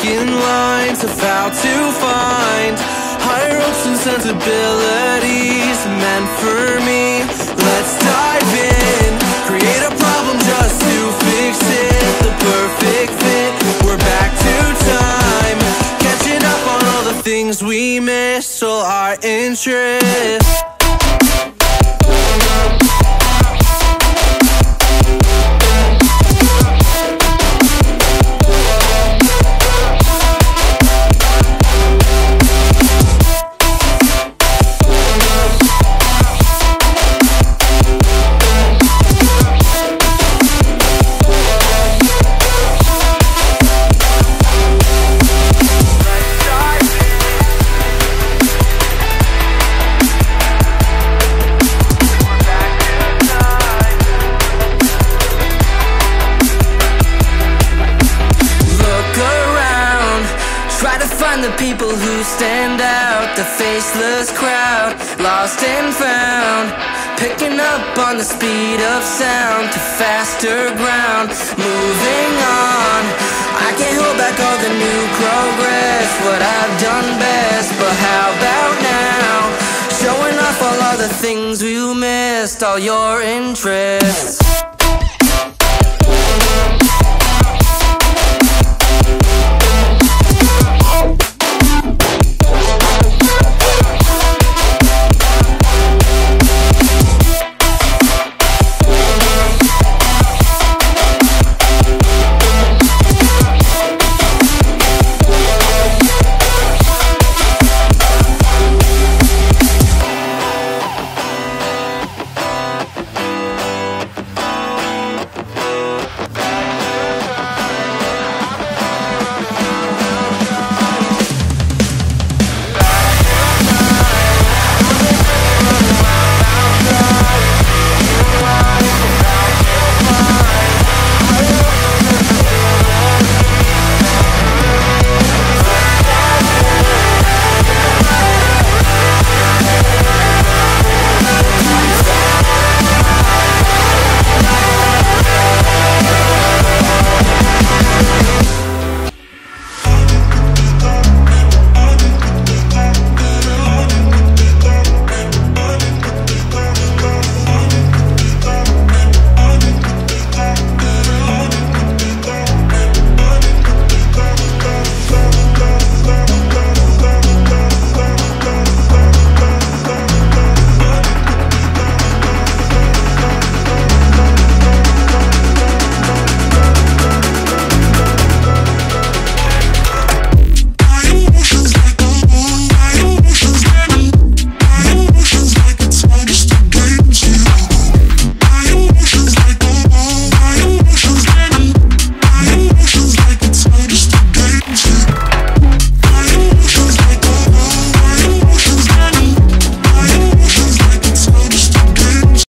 speaking lines of how to find higher hopes and sensibilities meant for me. Let's dive in, create a problem just to fix it. The perfect fit. We're back to time, catching up on all the things we missed, all our interests. People who stand out. The faceless crowd, lost and found. Picking up on the speed of sound to faster ground. Moving on, I can't hold back all the new progress. What I've done best, but how about now? Showing off all of the things we missed, all your interests.